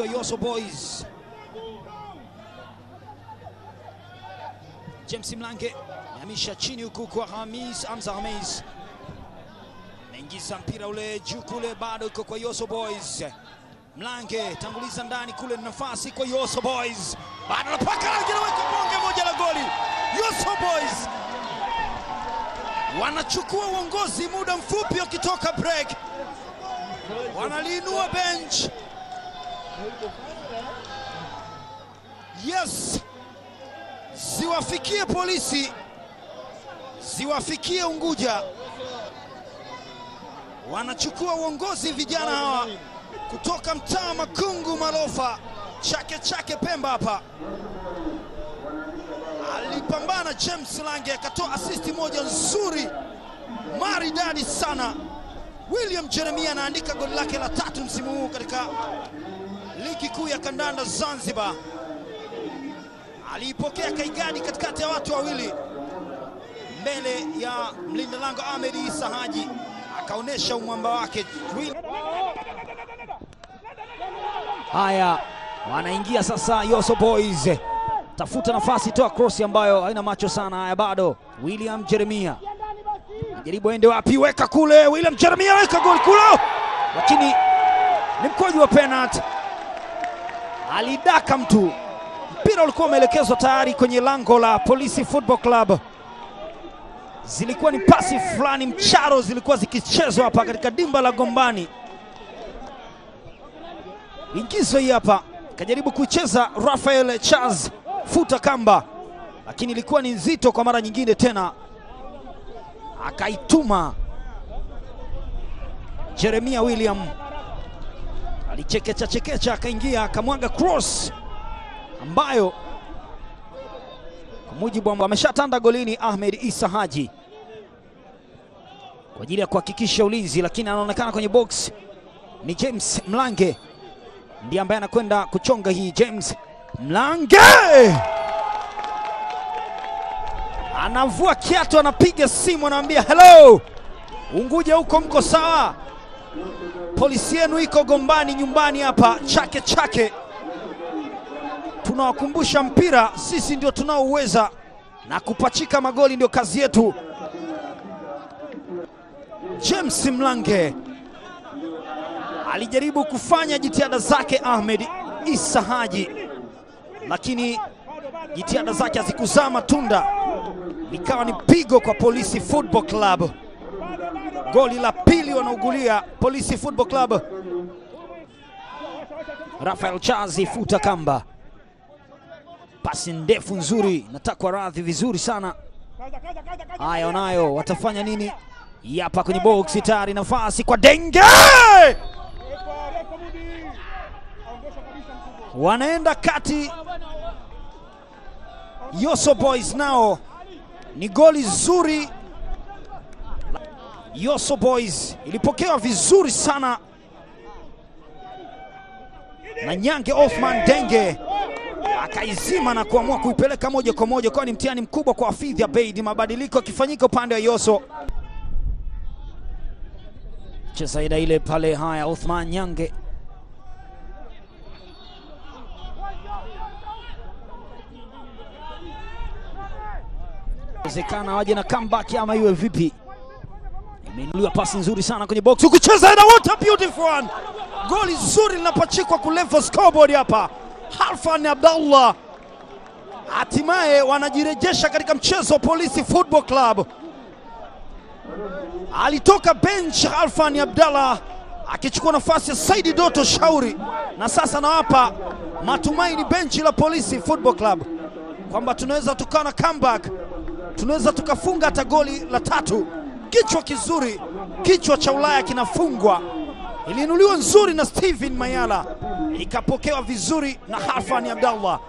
wa Yoso Boys. James Mlange amisha chini huku kwa Hamis Hamza Hamis, naingiza mpira ule juu kule, bado iko kwa Yoso Boys. Mlange tanguliza ndani kule, nafasi kwa Yoso Boys, bado napaka rangi, anaweka bonge moja la goli. Yoso Boys wanachukua uongozi muda mfupi wakitoka break, wanaliinua bench. Yes, ziwafikie polisi, ziwafikie Unguja. Wanachukua uongozi vijana hawa kutoka mtaa Makungu Malofa, Chake Chake Pemba hapa. Alipambana James Lange akatoa asisti moja nzuri. Maridadi sana. William Jeremia anaandika goli lake la tatu msimu huu katika kuu ya kandanda Zanzibar. Aliipokea Kaigadi katikati ya watu wawili mbele ya mlinda lango Ahmed Isa Haji, akaonyesha umwamba wake. Haya, wanaingia sasa Yoso Boys, tafuta nafasi, toa cross ambayo haina macho sana. Haya, bado William Jeremia jaribu aende wapi, weka kule. William Jeremia weka goli kule, lakini ni mkwaju wa penalty, alidaka mtu. Mpira ulikuwa umeelekezwa tayari kwenye lango la Polisi Football Club. Zilikuwa ni pasi fulani mcharo zilikuwa zikichezwa hapa katika dimba la Gombani. Ingizo hii hapa, kajaribu kuicheza Rafael Charles futa kamba, lakini ilikuwa ni nzito kwa mara nyingine tena, akaituma Jeremia William, alichekecha chekecha, akaingia akamwaga cross ambayo kwa mujibu wa ameshatanda golini Ahmed Isa Haji kwa ajili ya kuhakikisha ulinzi, lakini anaonekana kwenye box ni James Mlange ndiye ambaye anakwenda kuchonga hii. James Mlange anavua kiatu, anapiga simu, anamwambia hello, Unguja huko mko sawa? Polisi yenu iko Gombani nyumbani hapa Chake Chake. Tunawakumbusha mpira sisi ndio tunaouweza na kupachika magoli ndio kazi yetu. James Mlange alijaribu kufanya jitihada zake Ahmed Isa Haji, lakini jitihada zake hazikuzaa matunda, likawa ni pigo kwa Polisi Football Club. Goli la pili wanaugulia Polisi Football Club. Rafael Chazi futa kamba, pasi ndefu nzuri, natakwa radhi vizuri sana. Haya, wanayo watafanya nini? Yapa kwenye box tayari, nafasi kwa Denge wanaenda kati. Yoso Boys nao ni goli zuri. Yoso Boys ilipokewa vizuri sana na Nyange Othman Denge akaizima na kuamua kuipeleka moja kwa moja, kwa ni mtihani mkubwa kwa Hafidh Abeid. Mabadiliko yakifanyika upande wa Yoso, cheza ida ile pale. Haya, Othman Nyange wezekana waje na comeback ama iwe vipi? Imeinuliwa pasi nzuri sana kwenye box, ukicheza na what a beautiful one! Goli zuri linapachikwa ku level scoreboard hapa. Halfan Abdallah hatimaye wanajirejesha katika mchezo wa Polisi Football Club. Alitoka bench Halfan Abdallah akichukua nafasi ya Saidi Doto Shauri, na sasa nawapa matumaini benchi la Polisi Football Club kwamba tunaweza tukawa na comeback tunaweza tukafunga hata goli la tatu. Kichwa kizuri, kichwa cha Ulaya kinafungwa. Iliinuliwa nzuri na Steven Mayala, ikapokewa vizuri na Halfani Abdallah.